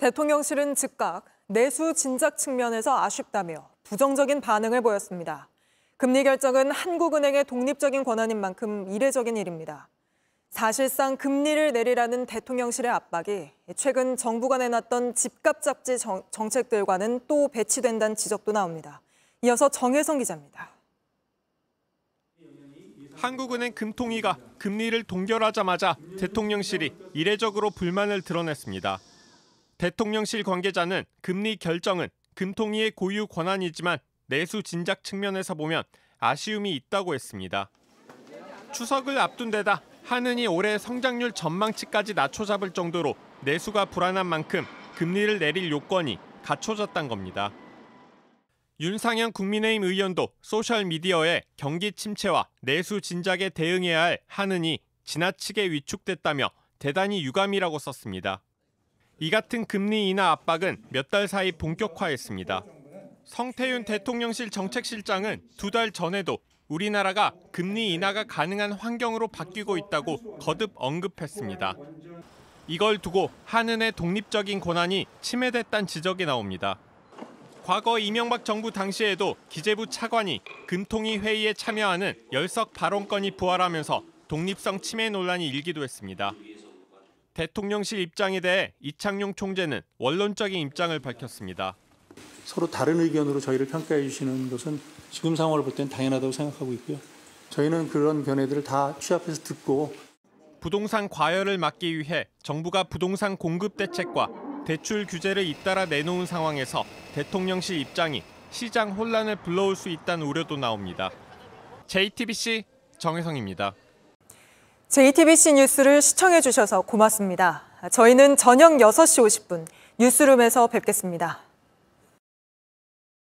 대통령실은 즉각 내수 진작 측면에서 아쉽다며 부정적인 반응을 보였습니다. 금리 결정은 한국은행의 독립적인 권한인 만큼 이례적인 일입니다. 사실상 금리를 내리라는 대통령실의 압박이 최근 정부가 내놨던 집값 잡지 정, 정책들과는 또 배치된다는 지적도 나옵니다. 이어서 정혜성 기자입니다. 한국은행 금통위가 금리를 동결하자마자 대통령실이 이례적으로 불만을 드러냈습니다. 대통령실 관계자는 금리 결정은 금통위의 고유 권한이지만 내수 진작 측면에서 보면 아쉬움이 있다고 했습니다. 추석을 앞둔 데다 한은이 올해 성장률 전망치까지 낮춰잡을 정도로 내수가 불안한 만큼 금리를 내릴 요건이 갖춰졌단 겁니다. 윤상현 국민의힘 의원도 소셜미디어에 경기 침체와 내수 진작에 대응해야 할 한은이 지나치게 위축됐다며 대단히 유감이라고 썼습니다. 이 같은 금리 인하 압박은 몇 달 사이 본격화했습니다. 성태윤 대통령실 정책실장은 두 달 전에도 우리나라가 금리 인하가 가능한 환경으로 바뀌고 있다고 거듭 언급했습니다. 이걸 두고 한은의 독립적인 권한이 침해됐다는 지적이 나옵니다. 과거 이명박 정부 당시에도 기재부 차관이 금통위 회의에 참여하는 열석 발언권이 부활하면서 독립성 침해 논란이 일기도 했습니다. 대통령실 입장에 대해 이창용 총재는 원론적인 입장을 밝혔습니다. 서로 다른 의견으로 저희를 평가해 주시는 것은 지금 상황을 볼 땐 당연하다고 생각하고 있고요. 저희는 그런 견해들을 다 취합해서 듣고 부동산 과열을 막기 위해 정부가 부동산 공급 대책과 대출 규제를 잇따라 내놓은 상황에서 대통령실 입장이 시장 혼란을 불러올 수 있다는 우려도 나옵니다. JTBC 정혜성입니다. JTBC 뉴스를 시청해 주셔서 고맙습니다. 저희는 저녁 6시 50분 뉴스룸에서 뵙겠습니다.